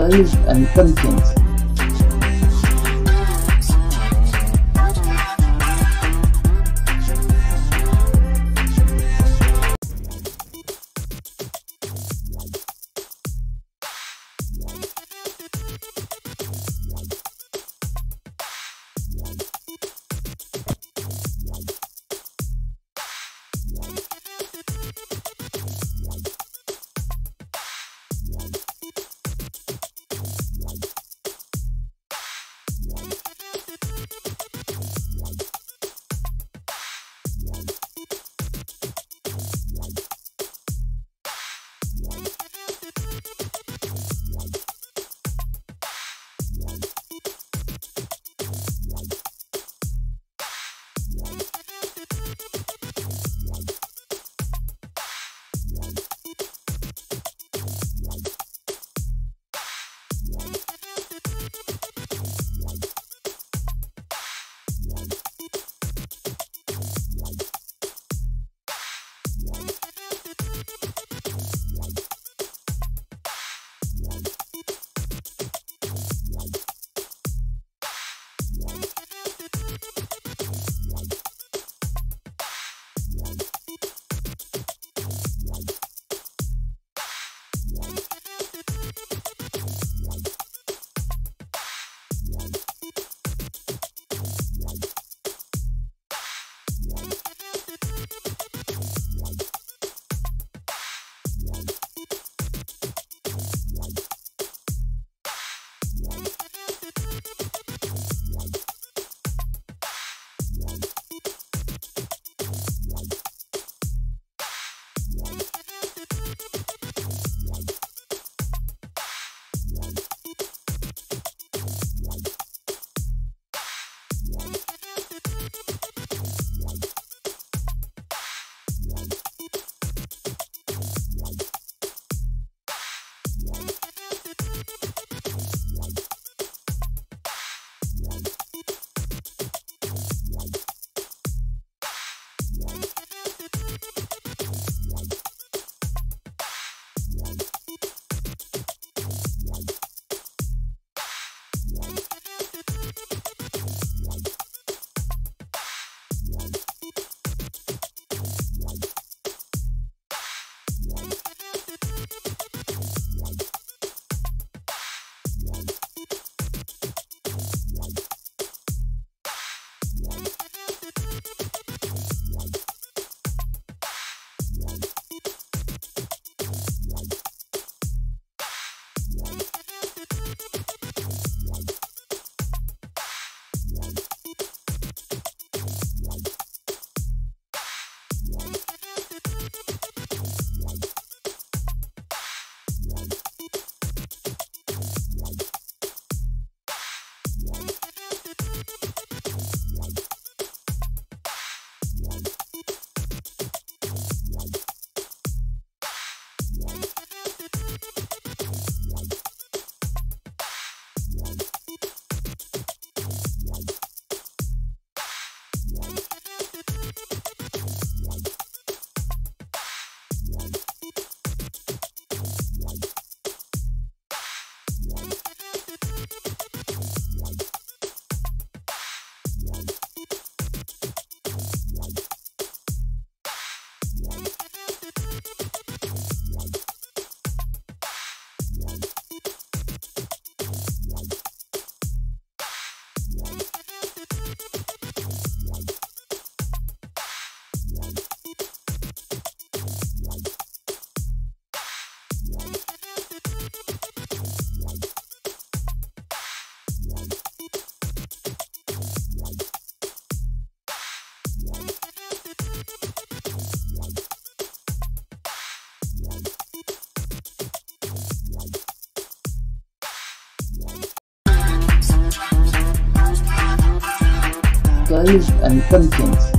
Girls and Pumpkins. Girls and Pumpkins.